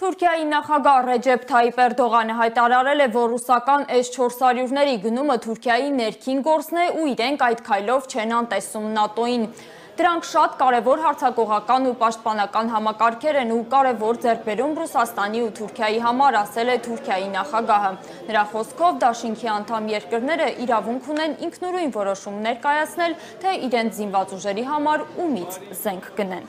Թուրքիայի նախագահ Ռեջեփ Թայիպ Էրդողանը հայտարարել է, որ ռուսական S-400-ների գնումը Թուրքիայի ներքին գործն է ու իրենք այդ քայլով չեն անտեսում ՆԱՏՕ-ին։ Դրանք շատ կարևոր հարցակողական ու պաշտպանական համակարգեր են ու կարևոր ձեռքբերում Ռուսաստանի ու Թուրքիայի համար, ասել է Թուրքիայի նախագահը։ Նրա խոսքով դաշինքի անդամ երկրները իրավունք ունեն ինքնուրույն որոշում ներկայացնել, թե իրենց զինված ուժերի համար ումից զենք գնեն։